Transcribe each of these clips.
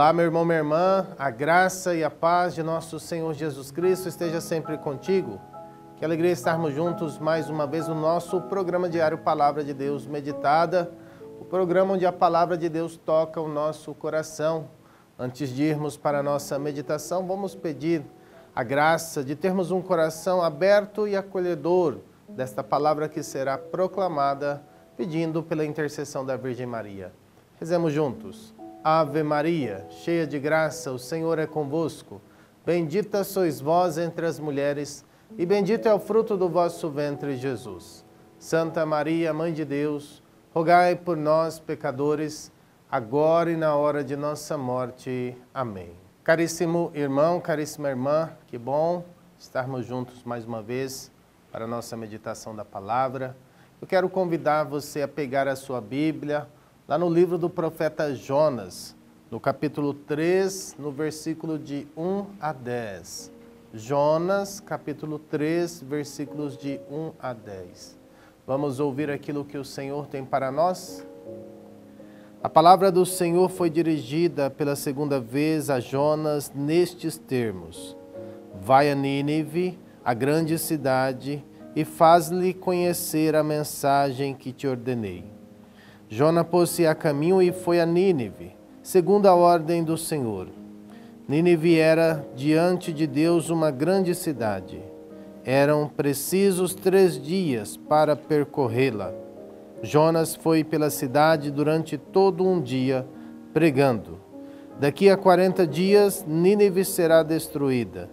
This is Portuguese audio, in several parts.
Olá, meu irmão, minha irmã, a graça e a paz de nosso Senhor Jesus Cristo esteja sempre contigo. Que alegria estarmos juntos mais uma vez no nosso programa diário Palavra de Deus Meditada, o programa onde a palavra de Deus toca o nosso coração. Antes de irmos para a nossa meditação, vamos pedir a graça de termos um coração aberto e acolhedor desta palavra que será proclamada, pedindo pela intercessão da Virgem Maria. Rezemos juntos. Ave Maria, cheia de graça, o Senhor é convosco. Bendita sois vós entre as mulheres, e bendito é o fruto do vosso ventre, Jesus. Santa Maria, Mãe de Deus, rogai por nós, pecadores, agora e na hora de nossa morte. Amém. Caríssimo irmão, caríssima irmã, que bom estarmos juntos mais uma vez para a nossa meditação da palavra. Eu quero convidar você a pegar a sua Bíblia, lá no livro do profeta Jonas, no capítulo 3, no versículo de 1 a 10. Jonas, capítulo 3, versículos de 1 a 10. Vamos ouvir aquilo que o Senhor tem para nós? A palavra do Senhor foi dirigida pela segunda vez a Jonas nestes termos: Vai a Nínive, a grande cidade, e faz-lhe conhecer a mensagem que te ordenei. Jona pôs-se a caminho e foi a Nínive, segundo a ordem do Senhor. Nínive era diante de Deus uma grande cidade. Eram precisos três dias para percorrê-la. Jonas foi pela cidade durante todo um dia, pregando. Daqui a quarenta dias, Nínive será destruída.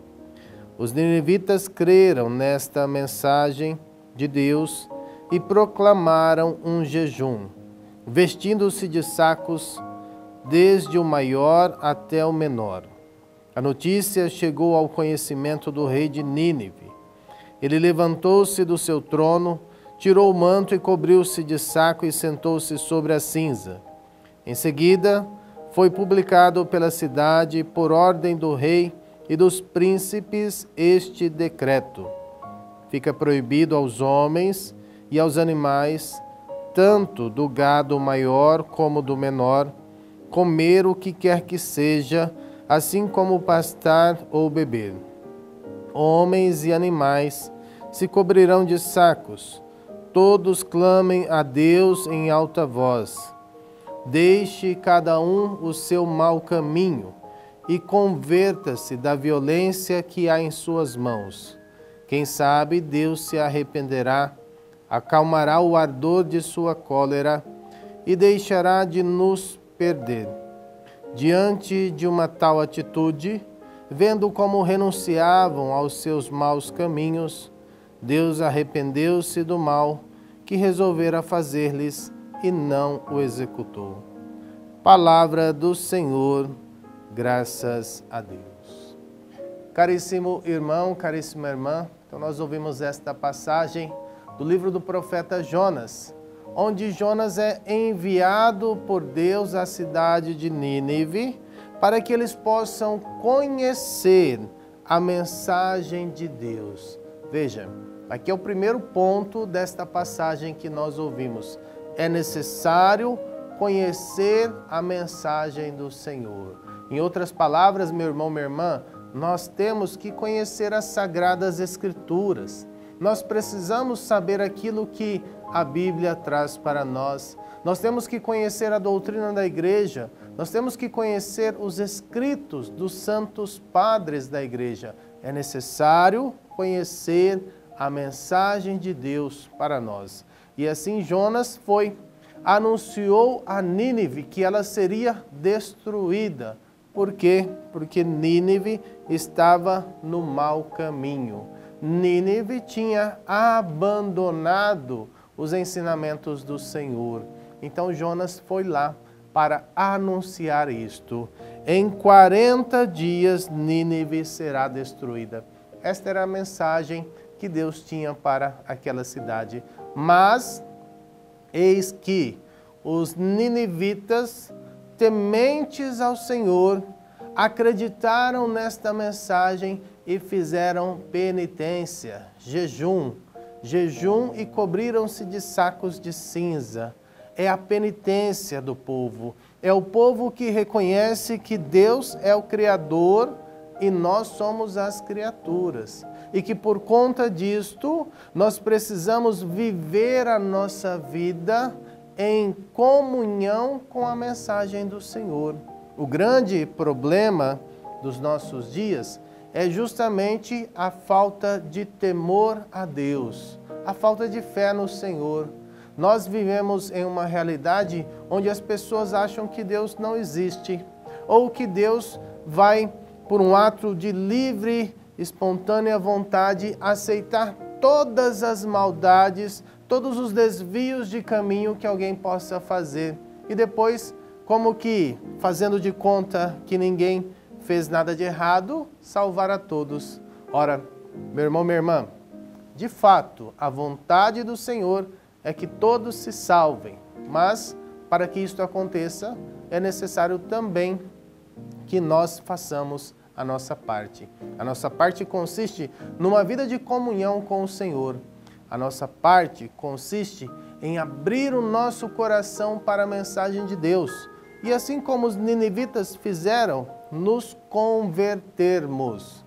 Os ninivitas creram nesta mensagem de Deus e proclamaram um jejum vestindo-se de sacos, desde o maior até o menor. A notícia chegou ao conhecimento do rei de Nínive. Ele levantou-se do seu trono, tirou o manto e cobriu-se de saco e sentou-se sobre a cinza. Em seguida, foi publicado pela cidade, por ordem do rei e dos príncipes, este decreto: fica proibido aos homens e aos animais tanto do gado maior como do menor, comer o que quer que seja, assim como pastar ou beber. Homens e animais se cobrirão de sacos, todos clamem a Deus em alta voz. Deixe cada um o seu mau caminho e converta-se da violência que há em suas mãos. Quem sabe Deus se arrependerá acalmará o ardor de sua cólera e deixará de nos perder. Diante de uma tal atitude, vendo como renunciavam aos seus maus caminhos, Deus arrependeu-se do mal que resolvera fazer-lhes e não o executou. Palavra do Senhor, graças a Deus. Caríssimo irmão, caríssima irmã, então nós ouvimos esta passagem do livro do profeta Jonas, onde Jonas é enviado por Deus à cidade de Nínive para que eles possam conhecer a mensagem de Deus. Veja, aqui é o primeiro ponto desta passagem que nós ouvimos. É necessário conhecer a mensagem do Senhor. Em outras palavras, meu irmão, minha irmã, nós temos que conhecer as sagradas Escrituras. Nós precisamos saber aquilo que a Bíblia traz para nós. Nós temos que conhecer a doutrina da igreja, nós temos que conhecer os escritos dos santos padres da igreja. É necessário conhecer a mensagem de Deus para nós. E assim Jonas foi, anunciou a Nínive que ela seria destruída. Por quê? Porque Nínive estava no mau caminho. Nínive tinha abandonado os ensinamentos do Senhor. Então Jonas foi lá para anunciar isto. Em 40 dias Nínive será destruída. Esta era a mensagem que Deus tinha para aquela cidade. Mas eis que os ninivitas, tementes ao Senhor, acreditaram nesta mensagem e fizeram penitência, jejum, jejum e cobriram-se de sacos de cinza. É a penitência do povo. é o povo que reconhece que Deus é o Criador e nós somos as criaturas. E que por conta disto, nós precisamos viver a nossa vida em comunhão com a mensagem do Senhor. O grande problema dos nossos dias é justamente a falta de temor a Deus, a falta de fé no Senhor. Nós vivemos em uma realidade onde as pessoas acham que Deus não existe ou que Deus vai, por um ato de livre, espontânea vontade, aceitar todas as maldades, todos os desvios de caminho que alguém possa fazer e depois, como que fazendo de conta que ninguém fez nada de errado, salvar a todos. Ora, meu irmão, minha irmã, de fato, a vontade do Senhor é que todos se salvem, mas para que isto aconteça, é necessário também que nós façamos a nossa parte. A nossa parte consiste numa vida de comunhão com o Senhor. A nossa parte consiste em abrir o nosso coração para a mensagem de Deus. E assim como os ninivitas fizeram, nos convertermos.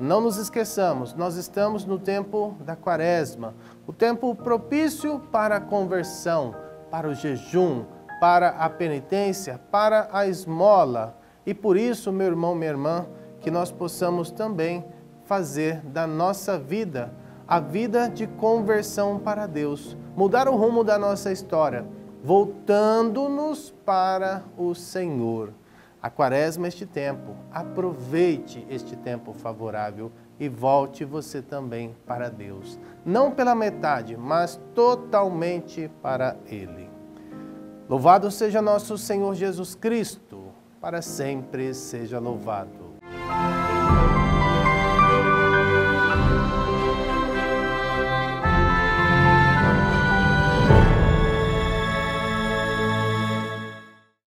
Não nos esqueçamos, nós estamos no tempo da quaresma, o tempo propício para a conversão, para o jejum, para a penitência, para a esmola. E por isso, meu irmão, minha irmã, que nós possamos também fazer da nossa vida a vida de conversão para Deus, mudar o rumo da nossa história, voltando-nos para o Senhor. A quaresma este tempo. Aproveite este tempo favorável e volte você também para Deus. Não pela metade, mas totalmente para Ele. Louvado seja nosso Senhor Jesus Cristo, para sempre seja louvado.